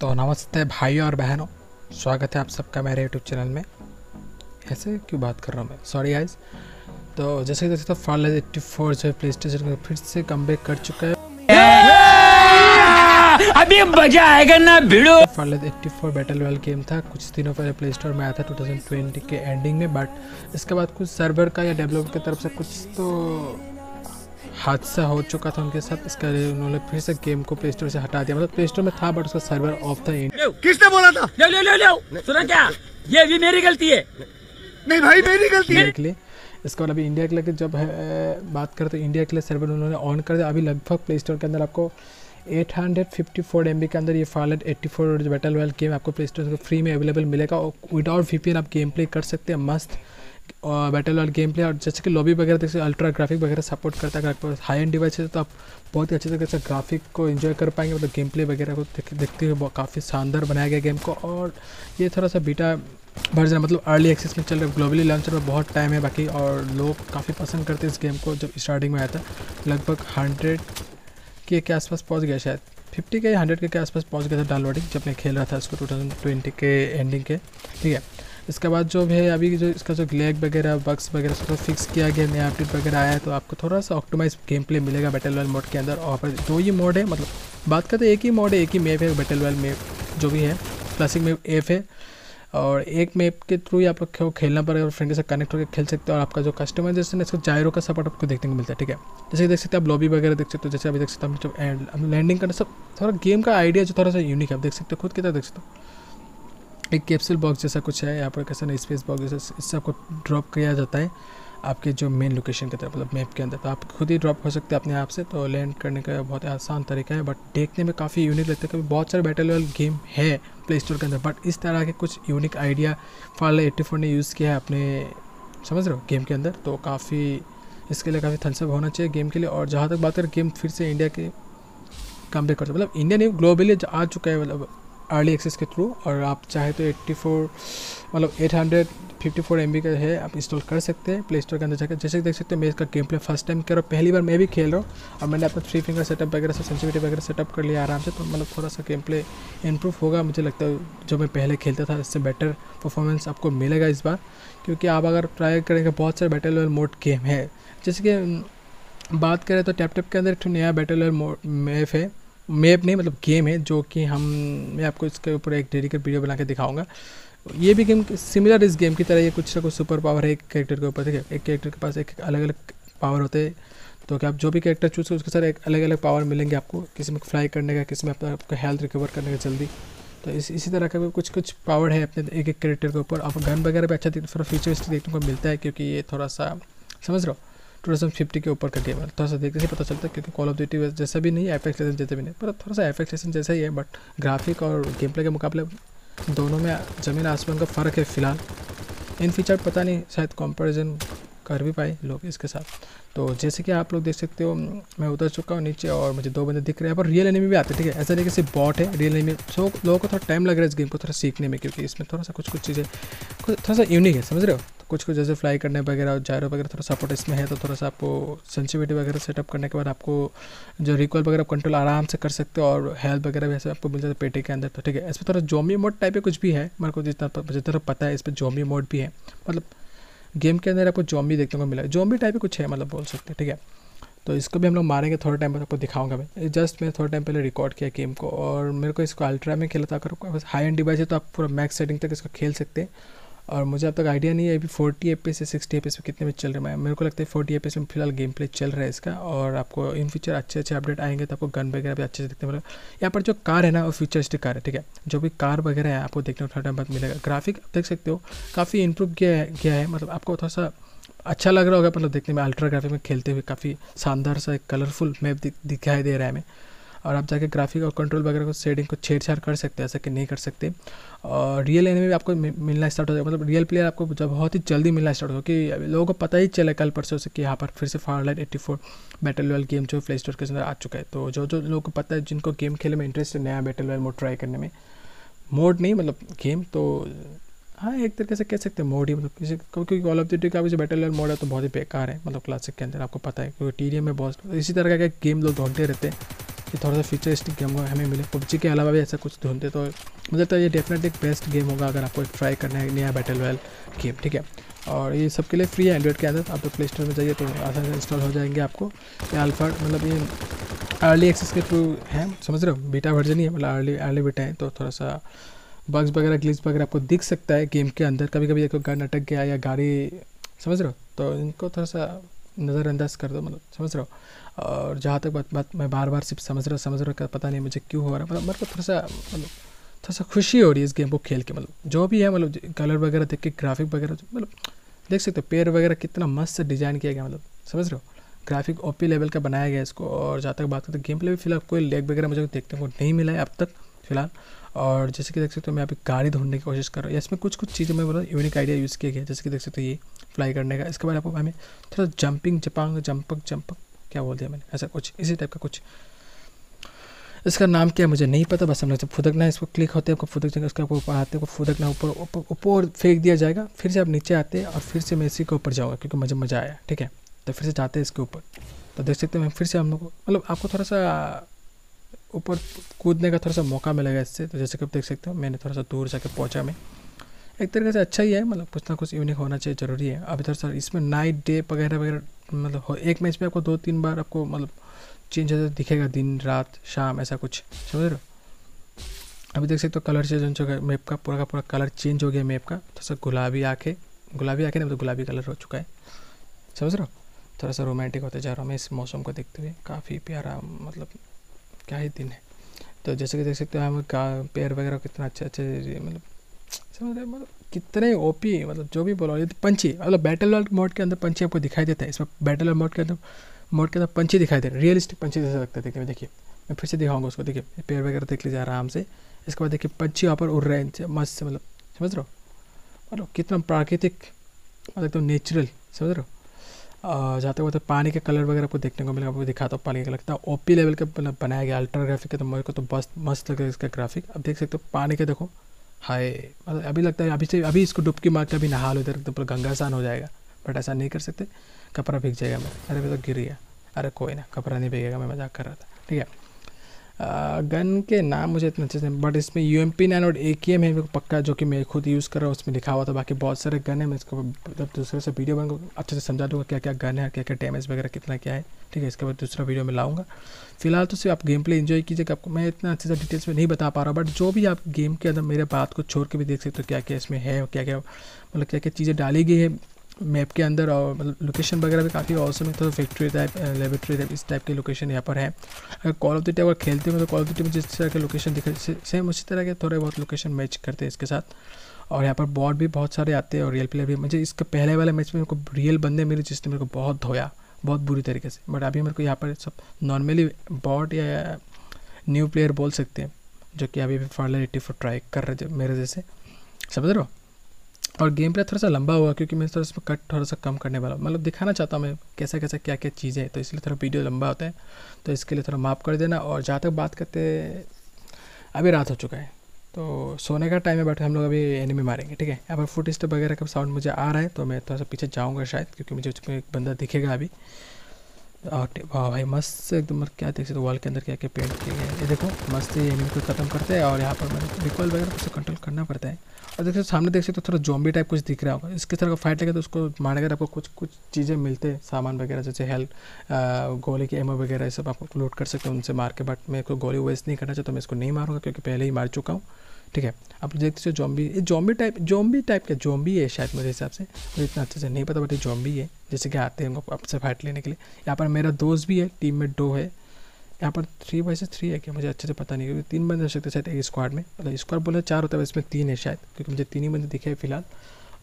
तो नमस्ते भाई और बहनों। स्वागत है आप सबका मेरे यूट्यूब चैनल में। ऐसे क्यों बात कर रहा हूँ मैं? सॉरी गाइस तो जैसे कि हो फाल एट्टी फोर जो प्ले स्टेशन फिर से कम बैक कर चुका है। अभी मज़ा आएगा ना भिड़ो। Farlight eighty four battle royale game था। कुछ दिनों पहले प्ले स्टोर में आया था 2020 के एंडिंग में बट इसके बाद कुछ सर्वर का या डेवलपर की तरफ़ से कुछ तो हादसा हो चुका था उनके साथ इसका उन्होंने फिर से गेम को प्ले स्टोर से हटा दिया। मतलब प्ले स्टोर में था बट उसका सर्वर ऑफ़ था किसने बोला था? ले ले ले ले सुना क्या? ये भी मेरी गलती है। नहीं भाई मेरी गलती है। इंडिया के इसके बाद अभी इंडिया के लिए जब बात करें तो इंडिया के लिए सर्वर उन्होंने ऑन कर दिया। अभी लगभग प्ले स्टोर के अंदर आपको 854 एम के अंदर ये फालेट 84 जो बैटल रॉयल गेम आपको प्ले स्टोर फ्री में अवेलेबल मिलेगा। और विदाउट वी आप गेम प्ले कर सकते हैं मस्त। बैटल रॉयल गेम प्ले और जैसे कि लॉबी वगैरह जैसे अल्ट्रा ग्राफिक वगैरह सपोर्ट करता है अगर हाई एंड डिवाइस है तो आप बहुत ही अच्छे तरीके से ग्राफिक को एंजॉय कर पाएँगे। मतलब गेम प्ले वगैरह को देखते हुए काफ़ी शानदार बनाया गया गेम को। और ये थोड़ा सा बीटा वर्जन मतलब अर्ली एक्सेस में चल रहा है। ग्लोबली लॉन्चर में बहुत टाइम है बाकी और लोग काफ़ी पसंद करते हैं इस गेम को जब स्टार्टिंग में आया था। लगभग हंड्रेड के के आसपास पहुँच गया शायद। फिफ्टी के हंड्रेड के, आसपास पहुँच गया था डाउनलोडिंग जब मैं खेल रहा था इसको 2020 के एंडिंग के। ठीक है। इसके बाद जो भी है, अभी जो इसका जो ग्लैग वगैरह बक्स वगैरह सब फिक्स किया गया, नया अपडेट वगैरह आया है तो आपको थोड़ा सा ऑप्टोमाइज गेम प्ले मिलेगा बैटल रॉयल मोड के अंदर। और दो ही मोड है मतलब बात करते एक ही मोड है, एक ही मैप है बैटल रॉयल मैप जो भी है क्लासिक मैप एफ़ है। और एक मैप के थ्रू ही आप लोग खेलना पड़ेगा और फ्रेंड के साथ कनेक्ट होकर खेल सकते हो और आपका जो कस्टमाइजेशन है, इसको जायरो का सपोर्ट आपको देखने को मिलता है, ठीक है? जैसे देख सकते हैं आप लॉबी वगैरह देख सकते हो, जैसे अभी देख सकते हो जब लैंडिंग करना सब थोड़ा गेम का आइडिया जो थोड़ा सा यूनिक है, आप देख सकते हो, खुद कितना देख सकते हो। एक कैप्सूल बॉक्स जैसा कुछ है, यहाँ पर कैसा ना स्पेस बॉक्स जैसा, इससे आपको ड्रॉप किया जाता है आपके जो मेन लोकेशन की तरफ़ मतलब मैप के अंदर। तो आप खुद ही ड्रॉप हो सकते हैं अपने आप से तो लैंड करने का बहुत आसान तरीका है बट देखने में काफ़ी यूनिक लगता है। क्योंकि बहुत सारे बैटल वाल गेम है प्ले स्टोर के अंदर बट इस तरह के कुछ unique idea Farlight eighty four ने यूज़ किया है अपने, समझ रहे हो गेम के अंदर। तो काफ़ी इसके लिए काफ़ी थनसअप होना चाहिए गेम के लिए, और जहाँ तक बात करें गेम फिर से इंडिया के कम बैक मतलब इंडिया नहीं ग्लोबली आ चुका है मतलब अर्ली एक्सेस के थ्रू और आप चाहे तो 84 मतलब 854 एम का है, आप इंस्टॉल कर सकते हैं प्ले स्टोर के अंदर जाकर। जैसे कि देख सकते हैं, मैं इसका गेम प्ले फ़र्स्ट टाइम कर रहा हूँ। पहली बार मैं भी खेल रहा हूँ और मैंने अपना थ्री फिंगर सेटअप वगैरह से सेंसिटिविटी वगैरह सेटअप कर लिया आराम से तो मतलब थोड़ा सा गेम प्ले इम्प्रूव होगा। मुझे लगता है जो मैं पहले खेलता था, इससे बेटर परफॉर्मेंस आपको मिलेगा इस बार। क्योंकि आप अगर ट्राई करेंगे, बहुत सारे बैटल लेवल मोड गेम है। जैसे कि, बात करें तो टैप टैप के अंदर एक नया बैटल लेवल मोड मैप है। मैप नहीं मतलब गेम है जो कि हम, मैं आपको इसके ऊपर एक डेडिकेट वीडियो बना के दिखाऊँगा। ये भी गेम सिमिलर इस गेम की तरह ये कुछ ना कुछ सुपर पावर है एक कैरेक्टर के ऊपर। ठीक है एक कैरेक्टर के पास एक अलग अलग पावर होते हैं। तो क्या आप जो भी कैरेक्टर चूज़ करें उसके साथ एक अलग अलग पावर मिलेंगे आपको। किसी में फ्लाई करने का, किसी में अपना, आपका हेल्थ रिकवर करने का जल्दी। तो इस, इसी तरह का भी कुछ कुछ पावर है अपने एक एक कैरेक्टर के ऊपर। आप गन वगैरह भी अच्छा थोड़ा फीचर्स देखने को मिलता है क्योंकि ये थोड़ा सा, समझ रहे हो? टू थाउज़ेंड फिफ्टी के ऊपर का गेम है। थोड़ा सा देखने से पता चलता है, क्योंकि कॉल ऑफ़ ड्यूटी जैसा भी नहीं है एफेक्ट लेसन जैसा भी नहीं, पर थोड़ा सा एफेक्ट लेसन जैसा ही है बट ग्राफिक और गेम प्ले के मुकाबले दोनों में ज़मीन आसमान का फ़र्क है फ़िलहाल। इन फीचर पता नहीं, शायद कंपैरिजन कर भी पाए लोग इसके साथ। तो जैसे कि आप लोग देख सकते हो, मैं उतर चुका हूँ नीचे और मुझे दो बंदे दिख रहे हैं। पर रियल एनिमी भी आते हैं, ठीक है? ऐसा नहीं कि सिर्फ़ बॉट है रियल एनिमी सो लोगों को थोड़ा टाइम लग रहा है इस गेम को थोड़ा सीखने में, क्योंकि इसमें थोड़ा सा कुछ कुछ चीज़ें थोड़ा सा यूनिक है, समझ रहे हो? कुछ कुछ जैसे फ्लाई करने वगैरह और जायरो वगैरह थोड़ा सपोर्ट इसमें है तो थोड़ा सा आपको सेंसिटिविटी वगैरह सेटअप करने के बाद आपको जो रिकॉल वगैरह कंट्रोल आराम से कर सकते हो और हेल्थ वगैरह ऐसे आपको मिल जाता है पेटे के अंदर तो ठीक है। इसमें थोड़ा जोमी मोड टाइप का कुछ भी है, मेरे को जितना जितना पता है इस पर जोमी मोड भी है। मतलब गेम के अंदर आपको जॉम्बी देखने को मिला जॉम्बी टाइप का कुछ है मतलब बोल सकते हैं, ठीक है। तो इसको भी हम लोग मारेंगे, थोड़ा टाइम बाद आपको दिखाऊँगा मैं। जस्ट मैं थोड़ा टाइम पहले रिकॉर्ड किया गेम को और मेरे को इसको अल्ट्रा में खेला था, अगर हाई एंड डिवाइस है तो आप पूरा मैक्स सेटिंग तक इसको खेल सकते हैं। और मुझे अब तक आइडिया नहीं है अभी फोर्टी एफ़ से सिक्सटी एफ़ में कितने में चल रहा है। मेरे को लगता है फोर्टी एफ़ में फ़िलहाल गेम प्ले चल रहा है इसका और आपको इन फ्यूचर अच्छे अच्छे अपडेट आएँगे तो आपको गन वगैरह भी अच्छे से देखते मिलेगा। यहाँ पर जो कार है ना, वो फ्यूचरिस्टिक कार है, ठीक है? जो भी कार वगैरह है, आपको देखने को थोड़ा टाइम बाद मिलेगा। ग्राफिक आप देख सकते हो, काफ़ी इंप्रूव किया गया है। मतलब आपको थोड़ा सा अच्छा लग रहा होगा मतलब देखने में अल्ट्रा ग्राफिक में खेलते हुए काफ़ी शानदार सा एक कलरफुल मैप दिखाई दे रहा है हमें। और आप जाके ग्राफिक और कंट्रोल वगैरह को सेटिंग को छेड़छाड़ कर सकते हैं, ऐसा कि नहीं कर सकते। और रियल एनिमी भी आपको मिलना स्टार्ट हो जाएगा। मतलब रियल प्लेयर आपको जब बहुत ही जल्दी मिलना स्टार्ट होगा कि लोगों को पता ही चला कल परसों से कि यहाँ पर फिर से Farlight eighty four battle royale game जो प्ले स्टोर के अंदर आ चुका है। तो जो जो लोगों को पता है, जिनको गेम खेलने में इंटरेस्ट है नया बैटल वेल मोड ट्राई करने में। मोड नहीं मतलब गेम तो हाँ एक तरीके से कह सकते हैं मोड ही मतलब किसी क्योंकि कॉल ऑफ़ ड्यूटी का भी जो बैटल वेल मोड है तो बहुत ही बेकार है। मतलब क्लासिक के अंदर आपको पता है, क्योंकि टी में बहुत, इसी तरह का गेम लोग ढूंढते रहते हैं। कि थोड़ा सा फ्यूचरिस्टिक गेम को हमें मिले। पबजी के अलावा भी ऐसा कुछ ढूंढते तो मुझे तो ये डेफिनेटली बेस्ट गेम होगा अगर आपको ट्राई करना है, नया बैटल वेल गेम ठीक है? और ये सबके लिए फ्री है एंड्रॉइड के अंदर। आप तो प्ले स्टोर में जाइए तो आसानी से इंस्टॉल हो जाएँगे आपको। ये अल्फ़ा मतलब ये अर्ली एक्सेस के थ्रू है, समझ रहे हो? बीटा वर्जन ही है मतलब अर्ली अर्ली बीटा है तो थोड़ा सा बग्स वगैरह ग्लिच वगैरह आपको दिख सकता है गेम के अंदर। कभी कभी देखो गन अटक गया या गाड़ी, समझ रहे हो? तो इनको थोड़ा सा नज़रअंदाज कर दो मतलब समझ रहा हो? और जहाँ तक बात बात मैं बार बार सिर्फ़ समझ रहा समझ रहा पता नहीं मुझे क्यों हो रहा मतलब को थोड़ा सा मतलब थोड़ा सा खुशी हो रही है इस गेम को खेल के मतलब जो भी है मतलब कलर वगैरह देख के, ग्राफिक वगैरह मतलब देख सकते हो पेड़ वगैरह कितना मस्त डिज़ाइन किया गया मतलब समझ रहे हो? ग्राफिक ओपी लेवल का बनाया गया इसको, और जहाँ तक बात करते गेम प्ले भी फ़िलहाल कोई लेग वगैरह मुझे देखने को नहीं मिला है अब तक। फ़िलहाल। और जैसे कि देख सकते हो, मैं अभी गाड़ी ढूँढने की कोशिश कर रहा हूँ। इसमें कुछ कुछ चीज़ें मैं बोला यूनिक आइडिया यूज़ किया गया जैसे कि देख सकते हो, ये फ्लाई करने का। इसके बाद आपको हमें थोड़ा जंपिंग जपांग जंपक जंपक क्या बोल दिया मैंने? ऐसा कुछ, इसी टाइप का कुछ। इसका नाम क्या मुझे नहीं पता, बस हम लोग फुदकना है, इसको क्लिक होते हैं, आपको फुदक जाएगा उसके ऊपर आते हैं फुदकना ऊपर ऊपर फेंक दिया जाएगा, फिर से आप नीचे आते हैं और फिर से मैं इसी के ऊपर जाऊँगा, क्योंकि मुझे मज़ा आया, ठीक है? तो फिर से जाते हैं इसके ऊपर। तो देख सकते हैं, फिर से हम लोग मतलब आपको थोड़ा सा ऊपर कूदने का थोड़ा सा मौका मिलेगा इससे। तो जैसे कि आप देख सकते हो, मैंने थोड़ा सा दूर जाके पहुँचा मैं। एक तरीके से अच्छा ही है मतलब कुछ ना कुछ यूनिक होना चाहिए, ज़रूरी है। अभी थोड़ा सा इसमें नाइट डे वगैरह वगैरह मतलब एक मैच में आपको दो तीन बार आपको मतलब चेंज होता दिखेगा, दिन, रात, शाम, ऐसा कुछ। समझ रहे हो? अभी देख सकते हो कलर चेंज हो गया मैप का पूरा का पूरा कलर चेंज हो गया मैप का। थोड़ा सा गुलाबी आँखें गुलाबी आँखें नहीं तो गुलाबी कलर हो चुका है। समझ रहे हो? थोड़ा सा रोमांटिक होते जा रहा हूँ मैं इस मौसम को देखते हुए। काफ़ी प्यारा मतलब क्या ही दिन है। तो जैसे कि देख सकते हो, हम पेड़ वगैरह कितना अच्छे अच्छे मतलब समझ रहे मतलब कितने ओपी मतलब जो भी बोलो, ये पंछी मतलब बैटल वर्ल्ड मोड के अंदर पंछी आपको दिखाई देता है। इसमें बैटल वर्ल्ड मोड के अंदर मोड के अंदर पंछी दिखाई दे रहे हैं। रियलिस्टिक पंछी जैसे लगता है। देखिए देखिए, मैं फिर से दिखाऊँगा उसको। देखिए पेड़ वगैरह देख लीजिए आराम से। इसके बाद देखिए, पंछी वहाँ पर उड़ रहे हैं मस्त मतलब समझ रहे हो? मतलब कितना प्राकृतिक मतलब एकदम नेचुरल समझ रहे हो? जहाँ हुए तो पानी के कलर वगैरह आपको देखने को मिलेगा। आपको दिखाता हूँ, पानी का लगता है। ओपी लेवल के मतलब बनाया गया अल्ट्रा ग्राफिक है तो मेरे को तो बस, मस्त लग रहा है इसका ग्राफिक अब देख सकते हो, पानी के देखो, हाय मतलब अभी लगता है, अभी से, अभी इसको डुबकी मार के अभी नहा लो, इधर तो गंगा स्नान हो जाएगा। बट ऐसा नहीं कर सकते, कपड़ा भीग जाएगा मैं अरे मैं तो गिर गया। अरे, कोई ना, कपड़ा नहीं भीगेगा, मैं मज़ाक कर रहा था। ठीक है। गन के नाम मुझे इतने अच्छे से बट इसमें यू एम पी नाइन और ए के एम है पक्का जो कि मैं खुद यूज़ कर रहा हूँ, उसमें लिखा हुआ था। बाकी बहुत सारे गन है, मैं इसको जब दूसरे से वीडियो बन अच्छे से समझा दूँगा क्या क्या गन है क्या क्या डैमेज वगैरह कितना क्या है। ठीक है, इसके बाद दूसरा वीडियो में लाऊँगा। फ़िलहाल तो सिर्फ़ आप गेम प्ले इन्जॉय कीजिएगा, आपको मैं इतना अच्छे से डिटेल्स में नहीं बता पा रहा बट जो भी आप गेम के अंदर मेरे बात को छोड़ के भी देख सकते हो क्या क्या इसमें है क्या क्या मतलब क्या क्या चीज़ें डाली गई है। मैप के अंदर और मतलब लोकेशन वगैरह भी काफ़ी औसम है। तो फैक्ट्री टाइप लेबोरेटरी टाइप इस टाइप के लोकेशन यहाँ पर है। अगर कॉल ऑफ़ ड्यूटी अगर खेलते हैं तो कॉल ऑफ़ ड्यूटी में जिस तरह के लोकेशन दिखा सेम उसी तरह के थोड़े बहुत लोकेशन मैच करते हैं इसके साथ। और यहाँ पर बॉड भी बहुत सारे आते हैं और रियल प्लेयर भी। मुझे इसके पहले वाले मैच में मेरे को रियल बंदे मिले जिसने मेरे को बहुत धोया, बहुत बुरी तरीके से। बट अभी मेरे को यहाँ पर सब नॉर्मली बॉड या न्यू प्लेयर बोल सकते हैं, जो कि अभी भी एट्टी फोर ट्राई कर रहे मेरे जैसे। समझ रहे हो? और गेम प्ले थोड़ा सा लंबा हुआ क्योंकि मैं थोड़ा सा कट थोड़ा सा कम करने वाला मतलब दिखाना चाहता हूँ मैं कैसा कैसा क्या क्या चीज़ें हैं। तो इसलिए थोड़ा वीडियो लंबा होता है। तो इसके लिए थोड़ा माफ़ कर देना और जहाँ तक बात करते अभी रात हो चुका है। तो सोने का टाइम है बट हम लोग अभी एनिमी मारेंगे, ठीक है? यहाँ पर स्टेप वगैरह का साउंड मुझे आ रहा है तो मैं थोड़ा सा पीछे जाऊँगा शायद, क्योंकि मुझे उसमें एक बंदा दिखेगा अभी। और वाह भाई, मस्त एकदम क्या देख सकते वॉल के अंदर क्या क्या पेंट किए गए ये देखो, मस्त ये एनिमी को ख़त्म करते हैं और यहाँ पर मैंने रिकॉल वगैरह कुछ कंट्रोल करना पड़ता है। और देखो, सामने देख सकते हो, थोड़ा जॉम्बी टाइप कुछ दिख रहा होगा। इसके तरह का फाइट लगे तो उसको मारने का आपको कुछ कुछ चीज़ें मिलते हैं, सामान वगैरह, जैसे हेल्थ गोली की एमओ वगैरह, ये सब आपको लूट कर सकते हो उनसे मार के। बट मैं कोई गोली वेस्ट नहीं करना चाहता तो मैं इसको नहीं मारूँगा, क्योंकि पहले ही मार चुका हूँ। ठीक है, आप देखते हो जॉम्बी ये जॉम्बी टाइप जॉम्बी टाइप का जॉम्बी है शायद मेरे हिसाब से, मुझे इतना अच्छे से नहीं पता बट ये जॉम्बी है, जैसे कि आते हैं आपसे फाइट लेने के लिए। यहाँ पर मेरा दोस्त भी है टीम में दो है। यहाँ पर थ्री वैसे थ्री है क्या मुझे अच्छे से पता नहीं क्योंकि तीन बंदे हो सकते शायद एक स्क्वाड में। मतलब स्क्वाड बोले चार होता है, इसमें तीन है शायद, क्योंकि मुझे तीन ही बंदे दिखे फ़िलहाल।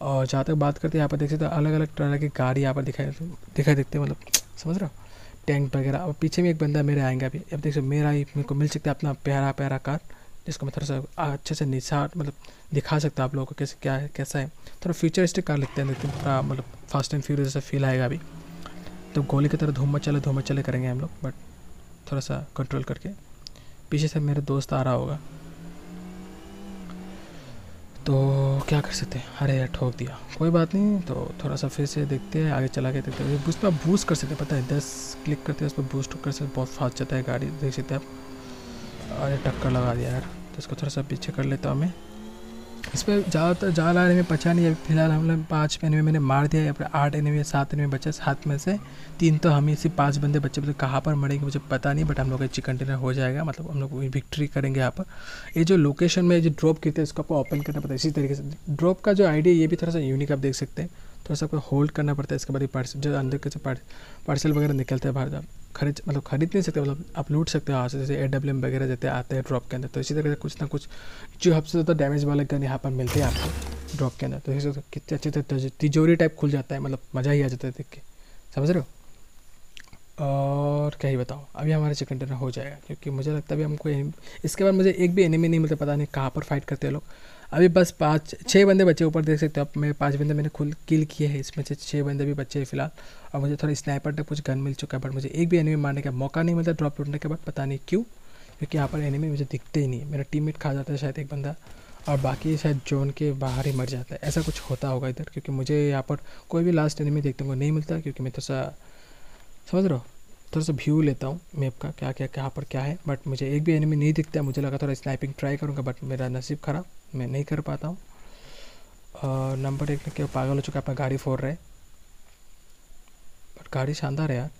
और जहाँ तक बात करते हैं, यहाँ पर देख सकते अलग अलग तरह की गाड़ी यहाँ पर दिखाई दिखाई देते हैं मतलब समझ रहे हो? टैंक वगैरह। और पीछे में एक बंदा मेरे आएँगे अभी। अब देख सकते मेरा ही मेरे को मिल सकता है अपना प्यारा प्यारा कार, जिसको मैं थोड़ा सा अच्छे से निशा मतलब दिखा सकता हूँ आप लोगों को कैसे, क्या है, कैसा है। थोड़ा फ्यूचरिस्टिक कार लिखते हैं लेकिन थोड़ा मतलब फास्ट एंड फ्यूरियस जैसा फील आएगा अभी। तो गोली की तरह धूम चले धूम चले करेंगे हम लोग बट थोड़ा सा कंट्रोल करके। पीछे से मेरा दोस्त आ रहा होगा। तो क्या कर सकते हैं? अरे यार ठोक दिया। कोई बात नहीं तो थोड़ा सा फिर से देखते हैं, आगे चला के देखते हैं। उस पर बूस्ट कर सकते हैं, पता है, दस क्लिक करते हैं उस पर बूस्ट कर सकते बहुत फास्ट चलता है गाड़ी, देख सकते हैं आप। अरे, टक्कर लगा दिया यार। तो इसको थोड़ा सा पीछे कर लेता हूँ मैं। इस पर ज़्यादातर ज़्यादा एनिमे बचा नहीं है। फ़िलहाल हम लोग पाँच एनिमे मैंने मार दिया है। अपने आठ एनिमे सात एनिमे बचे, सात में से तीन तो हम ही सिर्फ़ पाँच बंदे बच्चे मतलब कहाँ पर मरेंगे मुझे पता नहीं बट हम लोग का चिकन डिनर हो जाएगा। मतलब हम लोग विक्ट्री करेंगे यहाँ पर। ये जो लोकेशन में जो ड्रॉप किए थे, इसको आपको ओपन करना पड़ता है। इसी तरीके से ड्रॉप का जो आइडिया ये भी थोड़ा सा यूनिक आप देख सकते हैं। थोड़ा सा आपको होल्ड करना पड़ता है। इसके बाद पार्सल जो अंदर के पार्सल वगैरह निकलते हैं बाहर खरीद मतलब खरीद नहीं सकते मतलब आप लूट सकते हो, जैसे ए डब्ल्यू एम वगैरह जैसे आते हैं ड्रॉप के अंदर। तो इसी तरह से कुछ ना कुछ, जो सबसे ज़्यादा डैमेज वाले गन यहाँ पर मिलते हैं आपको ड्रॉप के अंदर। तो इसी तरह कितने अच्छे से तिजोरी टाइप खुल जाता है मतलब मज़ा ही आ जाता है देख के। समझ रहे हो? और क्या ही बताऊँ, अभी हमारा चिकन डिनर हो जाएगा, क्योंकि मुझे लगता है अभी हमको इसके बाद मुझे एक भी एनिमी नहीं मिलता, पता नहीं कहाँ पर फाइट करते हैं लोग। अभी बस पाँच छः बंदे बच्चे ऊपर देख सकते हो अब मेरे पाँच बंदे मैंने खुल किल किए हैं। इसमें से छः बंदे भी बच्चे हैं फ़िलहाल। और मुझे थोड़ा स्नाइपर तक कुछ गन मिल चुका है बट मुझे एक भी एनिमी मारने का मौका नहीं मिलता ड्रॉप टूटने के बाद। पता नहीं क्यों, क्योंकि यहाँ पर एनिमी मुझे दिखते ही नहीं मेरा टीम खा जाता है शायद एक बंदा, और बाकी शायद जोन के बाहर ही मर जाता है। ऐसा कुछ होता होगा इधर, क्योंकि मुझे यहाँ पर कोई भी लास्ट एनिमी देखने को नहीं मिलता, क्योंकि मैं थोड़ा सा, समझ रहा हूँ? थोड़ा सा व्यू लेता हूँ मैप का, क्या क्या, कहाँ पर क्या है। बट मुझे एक भी एनिमी नहीं दिखता, मुझे लगा थोड़ा स्नाइपिंग ट्राई करूँगा बट मेरा नसीब ख़राब। मैं नहीं कर पाता हूँ। नंबर एक के पागल हो चुका है, अपना गाड़ी फोड़ रहे बट गाड़ी शानदार है यार।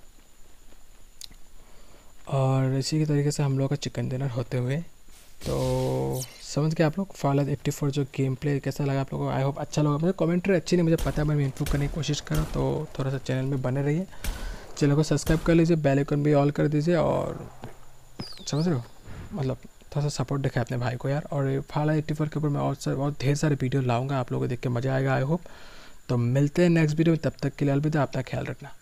और इसी के तरीके से हम लोग का चिकन डिनर होते हुए तो समझ गए आप लोग फॉलत एट्टी फोर जो गेम प्ले कैसा लगा आप लोगों को? आई होप अच्छा लगा। मुझे कमेंट्री अच्छी नहीं, मुझे पता है, मैं इम्प्रूव करने की कोशिश करूँ तो थोड़ा सा चैनल में बने रहिए। चैनल को सब्सक्राइब कर लीजिए बेल आइकन भी ऑल कर दीजिए और समझ रहे हो? मतलब थोड़ा सा सपोर्ट दिखाए अपने भाई को यार। और फाला एट्टी फोर के ऊपर मैं और सर, और ढेर सारे वीडियो लाऊँगा आप लोगों को देख के। मज़ा आएगा आई होप तो मिलते हैं नेक्स्ट वीडियो में, तब तक के लिए अलविदा। अपना ख्याल रखना।